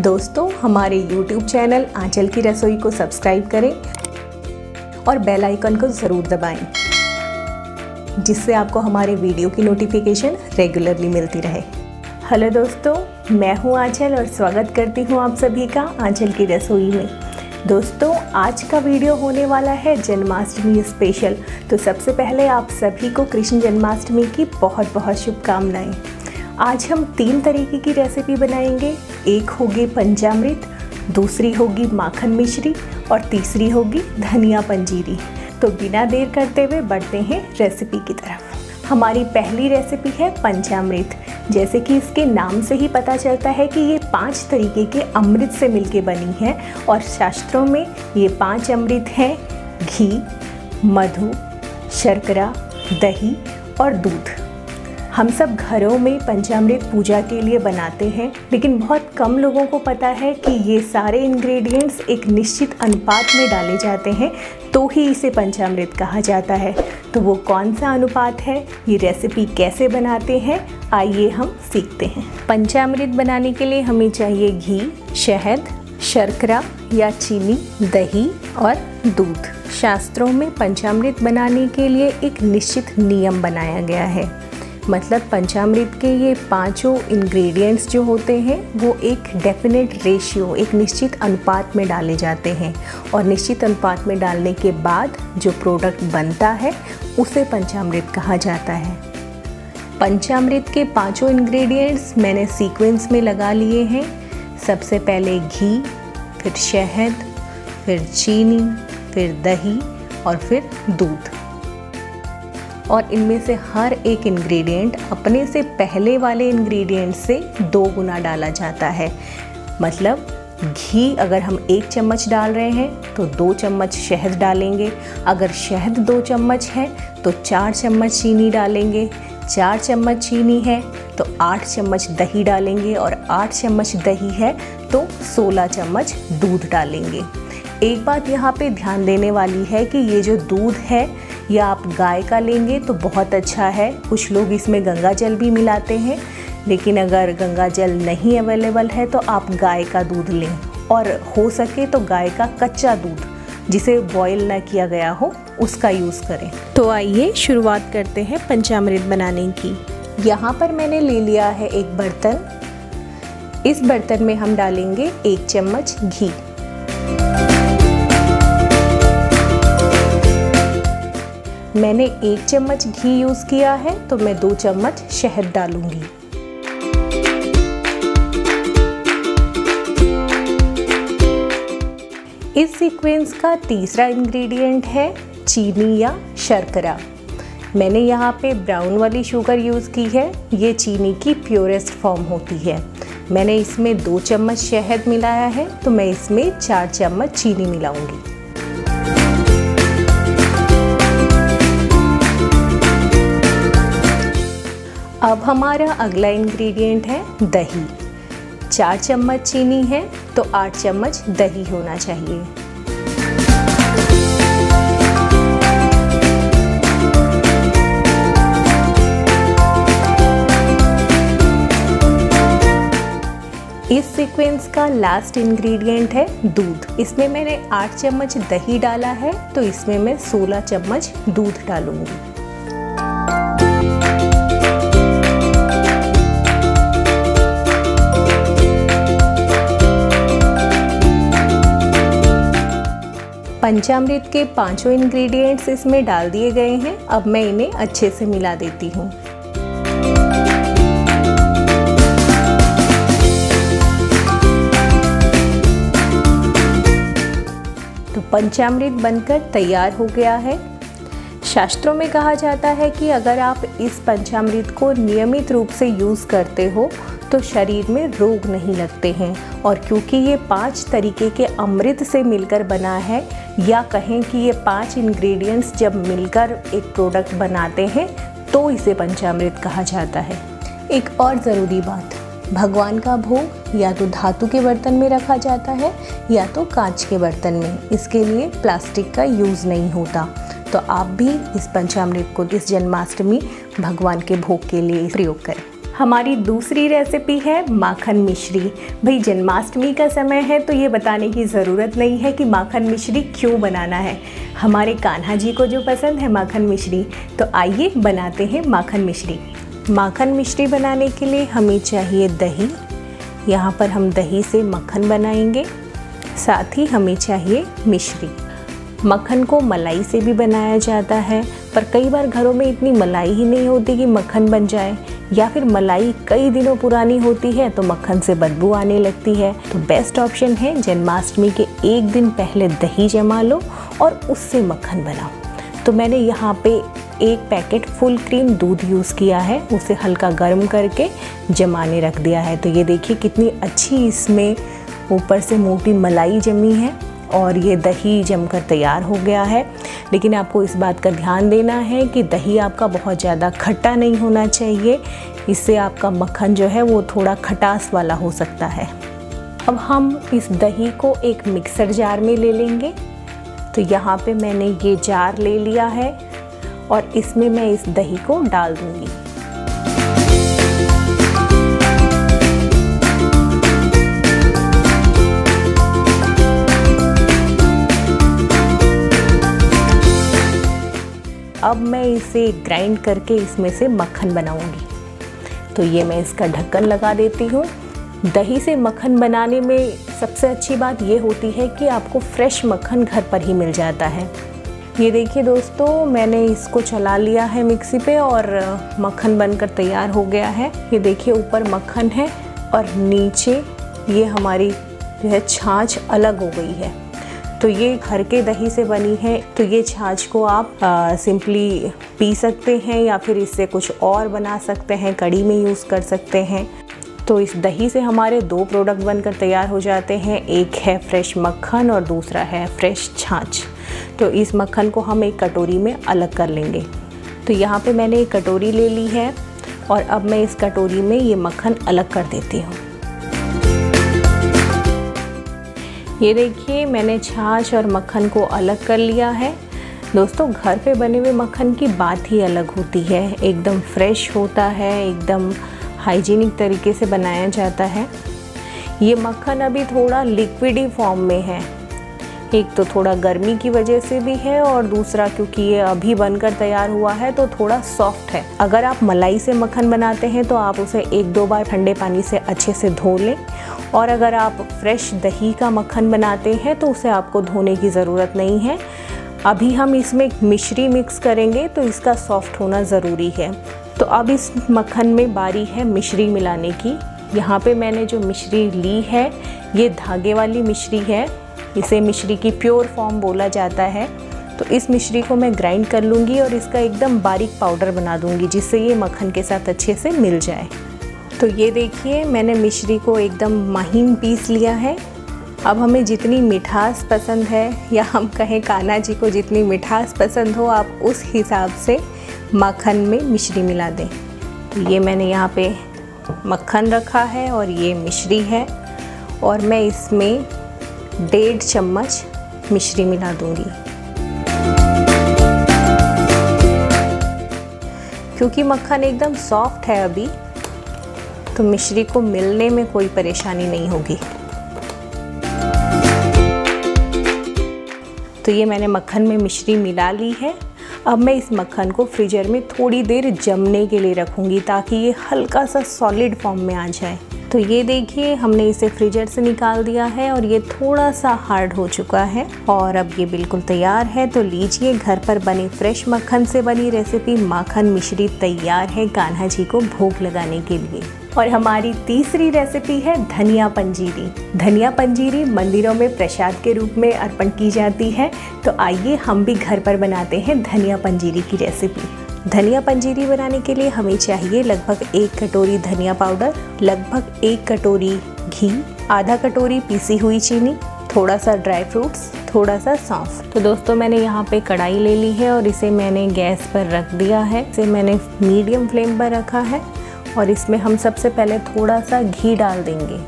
दोस्तों, हमारे YouTube channel आंचल की रसोई को सब्सक्राइब करें और बेल आइकन को ज़रूर दबाएँ, जिससे आपको हमारे वीडियो की नोटिफिकेशन रेगुलरली मिलती रहे। हेलो दोस्तों, मैं हूँ आंचल और स्वागत करती हूँ आप सभी का आंचल की रसोई में। दोस्तों, आज का वीडियो होने वाला है जन्माष्टमी स्पेशल तो सबसे पहले आप सभी को कृष्ण जन्माष्टमी की बहुत बहुत शुभकामनाएँ। आज हम तीन तरीके की रेसिपी बनाएँगे। एक होगी पंचामृत दूसरी होगी माखन मिश्री और तीसरी होगी धनिया पंजीरी। तो बिना देर करते हुए बढ़ते हैं रेसिपी की तरफ़। हमारी पहली रेसिपी है पंचामृत जैसे कि इसके नाम से ही पता चलता है कि ये पाँच तरीके के अमृत से मिलके बनी है और शास्त्रों में ये पाँच अमृत हैं, घी, मधु, शर्करा, दही और दूध। हम सब घरों में पंचामृत पूजा के लिए बनाते हैं, लेकिन बहुत कम लोगों को पता है कि ये सारे इंग्रेडिएंट्स एक निश्चित अनुपात में डाले जाते हैं तो ही इसे पंचामृत कहा जाता है। तो वो कौन सा अनुपात है? ये रेसिपी कैसे बनाते हैं? आइए हम सीखते हैं। पंचामृत बनाने के लिए हमें चाहिए घी, शहद, शर्करा या चीनी, दही और दूध। शास्त्रों में पंचामृत बनाने के लिए एक निश्चित नियम बनाया गया है। मतलब पंचामृत के ये पाँचों इंग्रेडिएंट्स जो होते हैं, वो एक डेफिनेट रेशियो एक निश्चित अनुपात में डाले जाते हैं। और निश्चित अनुपात में डालने के बाद जो प्रोडक्ट बनता है, उसे पंचामृत कहा जाता है। पंचामृत के पाँचों इंग्रेडिएंट्स मैंने सीक्वेंस में लगा लिए हैं। सबसे पहले घी, फिर शहद, फिर चीनी, फिर दही और फिर दूध। और इनमें से हर एक इंग्रेडिएंट अपने से पहले वाले इंग्रेडिएंट से दो गुना डाला जाता है। मतलब घी अगर हम एक चम्मच डाल रहे हैं तो दो चम्मच शहद डालेंगे। अगर शहद दो चम्मच है तो चार चम्मच चीनी डालेंगे। चार चम्मच चीनी है तो आठ चम्मच दही डालेंगे। और आठ चम्मच दही है तो सोलह चम्मच दूध डालेंगे। एक बात यहाँ पे ध्यान देने वाली है कि ये जो दूध है या आप गाय का लेंगे तो बहुत अच्छा है। कुछ लोग इसमें गंगा जल भी मिलाते हैं लेकिन अगर गंगा जल नहीं अवेलेबल है तो आप गाय का दूध लें। और हो सके तो गाय का कच्चा दूध जिसे बॉईल ना किया गया हो उसका यूज़ करें। तो आइए शुरुआत करते हैं पंचामृत बनाने की। यहाँ पर मैंने ले लिया है एक बर्तन। इस बर्तन में हम डालेंगे एक चम्मच घी। मैंने एक चम्मच घी यूज़ किया है तो मैं दो चम्मच शहद डालूँगी। इस सीक्वेंस का तीसरा इंग्रेडिएंट है चीनी या शर्करा। मैंने यहाँ पे ब्राउन वाली शुगर यूज़ की है, ये चीनी की प्योरेस्ट फॉर्म होती है। मैंने इसमें दो चम्मच शहद मिलाया है तो मैं इसमें चार चम्मच चीनी मिलाऊँगी। अब हमारा अगला इंग्रेडिएंट है दही। चार चम्मच चीनी है तो आठ चम्मच दही होना चाहिए। इस सीक्वेंस का लास्ट इंग्रेडिएंट है दूध। इसमें मैंने आठ चम्मच दही डाला है तो इसमें मैं सोलह चम्मच दूध डालूँगी। पंचामृत के पाँचों इंग्रेडिएंट्स इसमें डाल दिए गए हैं। अब मैं इन्हें अच्छे से मिला देती हूँ। तो पंचामृत बनकर तैयार हो गया है। शास्त्रों में कहा जाता है कि अगर आप इस पंचामृत को नियमित रूप से यूज़ करते हो तो शरीर में रोग नहीं लगते हैं। और क्योंकि ये पाँच तरीके के अमृत से मिलकर बना है, या कहें कि ये पाँच इंग्रेडिएंट्स जब मिलकर एक प्रोडक्ट बनाते हैं तो इसे पंचामृत कहा जाता है। एक और ज़रूरी बात, भगवान का भोग या तो धातु के बर्तन में रखा जाता है, या तो कांच के बर्तन में। इसके लिए प्लास्टिक का यूज़ नहीं होता। तो आप भी इस पंचामृत को इस जन्माष्टमी भगवान के भोग के लिए प्रयोग करें। हमारी दूसरी रेसिपी है माखन मिश्री। भाई, जन्माष्टमी का समय है तो ये बताने की ज़रूरत नहीं है कि माखन मिश्री क्यों बनाना है। हमारे कान्हा जी को जो पसंद है माखन मिश्री तो आइए बनाते हैं माखन मिश्री। माखन मिश्री बनाने के लिए हमें चाहिए दही। यहाँ पर हम दही से मक्खन बनाएँगे, साथ ही हमें चाहिए मिश्री। मक्खन को मलाई से भी बनाया जाता है। पर कई बार घरों में इतनी मलाई ही नहीं होती कि मक्खन बन जाए। या फिर मलाई कई दिनों पुरानी होती है तो मक्खन से बदबू आने लगती है। तो बेस्ट ऑप्शन है जन्माष्टमी के एक दिन पहले दही जमा लो और उससे मक्खन बनाओ। तो मैंने यहाँ पे एक पैकेट फुल क्रीम दूध यूज़ किया है। उसे हल्का गर्म करके जमाने रख दिया है। तो ये देखिए कितनी अच्छी इसमें ऊपर से मोटी मलाई जमी है। और ये दही जमकर तैयार हो गया है। लेकिन आपको इस बात का ध्यान देना है कि दही आपका बहुत ज़्यादा खट्टा नहीं होना चाहिए। इससे आपका मक्खन जो है वो थोड़ा खटास वाला हो सकता है। अब हम इस दही को एक मिक्सर जार में ले लेंगे। तो यहाँ पे मैंने ये जार ले लिया है और इसमें मैं इस दही को डाल दूँगी। अब मैं इसे ग्राइंड करके इसमें से मक्खन बनाऊँगी। तो ये मैं इसका ढक्कन लगा देती हूँ। दही से मक्खन बनाने में सबसे अच्छी बात ये होती है कि आपको फ्रेश मक्खन घर पर ही मिल जाता है। ये देखिए दोस्तों, मैंने इसको चला लिया है मिक्सी पे और मक्खन बनकर तैयार हो गया है। ये देखिए ऊपर मक्खन है और नीचे ये हमारी जो है छाछ अलग हो गई है। तो ये घर के दही से बनी है तो ये छाछ को आप सिंपली पी सकते हैं या फिर इससे कुछ और बना सकते हैं कड़ी में यूज़ कर सकते हैं। तो इस दही से हमारे दो प्रोडक्ट बनकर तैयार हो जाते हैं, एक है फ्रेश मक्खन और दूसरा है फ्रेश छाछ। तो इस मक्खन को हम एक कटोरी में अलग कर लेंगे। तो यहाँ पे मैंने एक कटोरी ले ली है और अब मैं इस कटोरी में ये मक्खन अलग कर देती हूँ। ये देखिए, मैंने छाछ और मक्खन को अलग कर लिया है। दोस्तों, घर पे बने हुए मक्खन की बात ही अलग होती है। एकदम फ्रेश होता है, एकदम हाइजीनिक तरीके से बनाया जाता है। ये मक्खन अभी थोड़ा लिक्विडी फॉर्म में है। एक तो थोड़ा गर्मी की वजह से भी है और दूसरा क्योंकि ये अभी बनकर तैयार हुआ है तो थोड़ा सॉफ्ट है। अगर आप मलाई से मक्खन बनाते हैं तो आप उसे एक दो बार ठंडे पानी से अच्छे से धो लें और अगर आप फ्रेश दही का मक्खन बनाते हैं तो उसे आपको धोने की ज़रूरत नहीं है। अभी हम इसमें मिश्री मिक्स करेंगे तो इसका सॉफ्ट होना ज़रूरी है। तो अब इस मक्खन में बारी है मिश्री मिलाने की। यहाँ पे मैंने जो मिश्री ली है, ये धागे वाली मिश्री है। इसे मिश्री की प्योर फॉर्म बोला जाता है। तो इस मिश्री को मैं ग्राइंड कर लूँगी और इसका एकदम बारीक पाउडर बना दूँगी, जिससे ये मक्खन के साथ अच्छे से मिल जाए। तो ये देखिए, मैंने मिश्री को एकदम महीन पीस लिया है। अब हमें जितनी मिठास पसंद है, या हम कहें कान्हा जी को जितनी मिठास पसंद हो, आप उस हिसाब से मक्खन में मिश्री मिला दें। तो ये मैंने यहाँ पे मक्खन रखा है और ये मिश्री है। और मैं इसमें डेढ़ चम्मच मिश्री मिला दूँगी। क्योंकि मक्खन एकदम सॉफ्ट है अभी तो मिश्री को मिलने में कोई परेशानी नहीं होगी। तो ये मैंने मक्खन में मिश्री मिला ली है। अब मैं इस मक्खन को फ्रीजर में थोड़ी देर जमने के लिए रखूँगी ताकि ये हल्का सा सॉलिड फॉर्म में आ जाए। तो ये देखिए, हमने इसे फ्रीजर से निकाल दिया है और ये थोड़ा सा हार्ड हो चुका है। और अब ये बिल्कुल तैयार है तो लीजिए घर पर बने फ्रेश मक्खन से बनी रेसिपी माखन मिश्री तैयार है कान्हा जी को भोग लगाने के लिए। और हमारी तीसरी रेसिपी है धनिया पंजीरी। धनिया पंजीरी मंदिरों में प्रसाद के रूप में अर्पण की जाती है। तो आइए हम भी घर पर बनाते हैं धनिया पंजीरी की रेसिपी धनिया पंजीरी बनाने के लिए हमें चाहिए लगभग एक कटोरी धनिया पाउडर, लगभग एक कटोरी घी, आधा कटोरी पीसी हुई चीनी, थोड़ा सा ड्राई फ्रूट्स, थोड़ा सा सौंफ। तो दोस्तों, मैंने यहाँ पे कढ़ाई ले ली है और इसे मैंने गैस पर रख दिया है। इसे मैंने मीडियम फ्लेम पर रखा है और इसमें हम सबसे पहले थोड़ा सा घी डाल देंगे।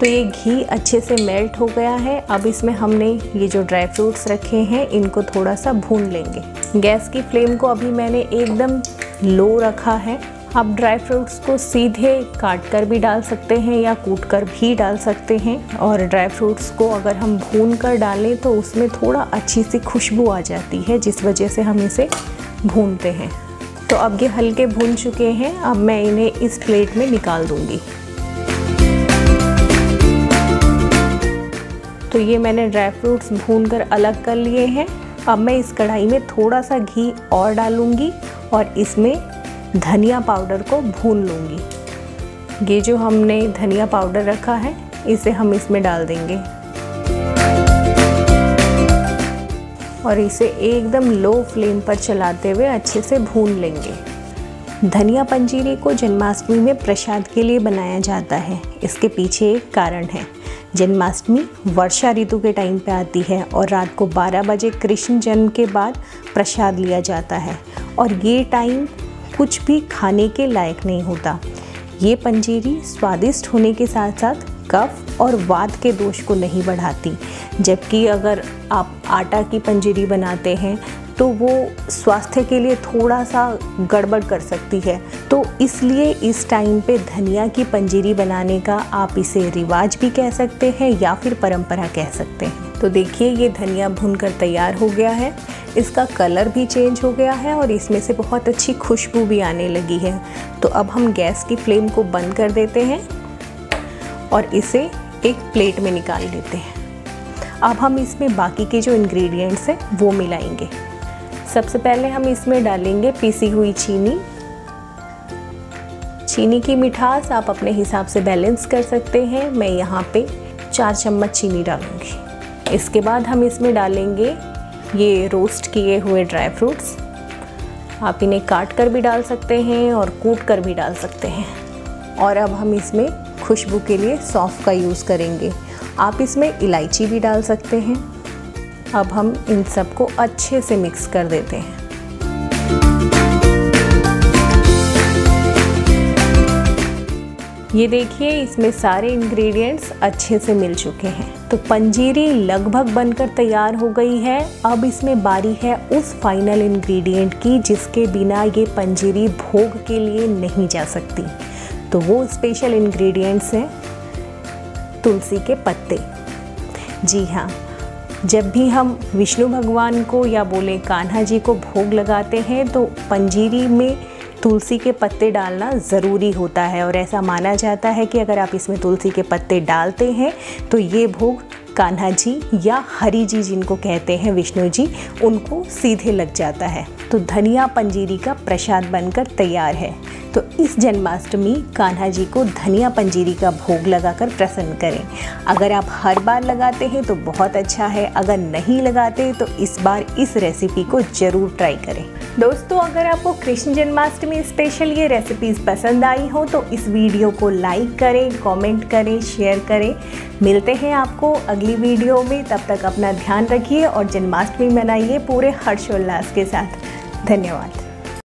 तो ये घी अच्छे से मेल्ट हो गया है। अब इसमें हमने ये जो ड्राई फ्रूट्स रखे हैं, इनको थोड़ा सा भून लेंगे। गैस की फ्लेम को अभी मैंने एकदम लो रखा है। आप ड्राई फ्रूट्स को सीधे काट कर भी डाल सकते हैं या कूट कर भी डाल सकते हैं। और ड्राई फ्रूट्स को अगर हम भून कर डालें तो उसमें थोड़ा अच्छी सी खुशबू आ जाती है, जिस वजह से हम इसे भूनते हैं। तो अब ये हल्के भून चुके हैं। अब मैं इन्हें इस प्लेट में निकाल दूँगी। तो ये मैंने ड्राई फ्रूट्स भून कर अलग कर लिए हैं। अब मैं इस कढ़ाई में थोड़ा सा घी और डालूँगी और इसमें धनिया पाउडर को भून लूँगी। ये जो हमने धनिया पाउडर रखा है, इसे हम इसमें डाल देंगे। और इसे एकदम लो फ्लेम पर चलाते हुए अच्छे से भून लेंगे। धनिया पंजीरी को जन्माष्टमी में प्रसाद के लिए बनाया जाता है। इसके पीछे एक कारण है। जन्माष्टमी वर्षा ऋतु के टाइम पे आती है और रात को 12 बजे कृष्ण जन्म के बाद प्रसाद लिया जाता है। और ये टाइम कुछ भी खाने के लायक नहीं होता। ये पंजीरी स्वादिष्ट होने के साथ साथ कफ और वात के दोष को नहीं बढ़ाती। जबकि अगर आप आटा की पंजीरी बनाते हैं तो वो स्वास्थ्य के लिए थोड़ा सा गड़बड़ कर सकती है। तो इसलिए इस टाइम पे धनिया की पंजीरी बनाने का आप इसे रिवाज भी कह सकते हैं या फिर परंपरा कह सकते हैं। तो देखिए, ये धनिया भुनकर तैयार हो गया है। इसका कलर भी चेंज हो गया है और इसमें से बहुत अच्छी खुशबू भी आने लगी है। तो अब हम गैस की फ्लेम को बंद कर देते हैं और इसे एक प्लेट में निकाल लेते हैं। अब हम इसमें बाकी के जो इंग्रेडिएंट्स हैं, वो मिलाएँगे। सबसे पहले हम इसमें डालेंगे पीसी हुई चीनी। चीनी की मिठास आप अपने हिसाब से बैलेंस कर सकते हैं। मैं यहाँ पे चार चम्मच चीनी डालूँगी। इसके बाद हम इसमें डालेंगे ये रोस्ट किए हुए ड्राई फ्रूट्स। आप इन्हें काट कर भी डाल सकते हैं और कूट कर भी डाल सकते हैं। और अब हम इसमें खुशबू के लिए सौंफ का यूज़ करेंगे। आप इसमें इलायची भी डाल सकते हैं। अब हम इन सबको अच्छे से मिक्स कर देते हैं। ये देखिए, इसमें सारे इंग्रेडिएंट्स अच्छे से मिल चुके हैं। तो पंजीरी लगभग बनकर तैयार हो गई है। अब इसमें बारी है उस फाइनल इंग्रेडिएंट की, जिसके बिना ये पंजीरी भोग के लिए नहीं जा सकती। तो वो स्पेशल इंग्रेडिएंट्स हैं तुलसी के पत्ते। जी हाँ जब भी हम विष्णु भगवान को या बोले कान्हा जी को भोग लगाते हैं तो पंजीरी में तुलसी के पत्ते डालना ज़रूरी होता है। और ऐसा माना जाता है कि अगर आप इसमें तुलसी के पत्ते डालते हैं तो ये भोग कान्हा जी या हरि जी जिनको कहते हैं, विष्णु जी, उनको सीधे लग जाता है। तो धनिया पंजीरी का प्रसाद बनकर तैयार है। तो इस जन्माष्टमी कान्हा जी को धनिया पंजीरी का भोग लगाकर प्रसन्न करें। अगर आप हर बार लगाते हैं तो बहुत अच्छा है, अगर नहीं लगाते तो इस बार इस रेसिपी को ज़रूर ट्राई करें। दोस्तों, अगर आपको कृष्ण जन्माष्टमी स्पेशल ये रेसिपीज़ पसंद आई हो तो इस वीडियो को लाइक करें कमेंट करें शेयर करें। मिलते हैं आपको अगली वीडियो में। तब तक अपना ध्यान रखिए और जन्माष्टमी मनाइए पूरे हर्षोल्लास के साथ। धन्यवाद।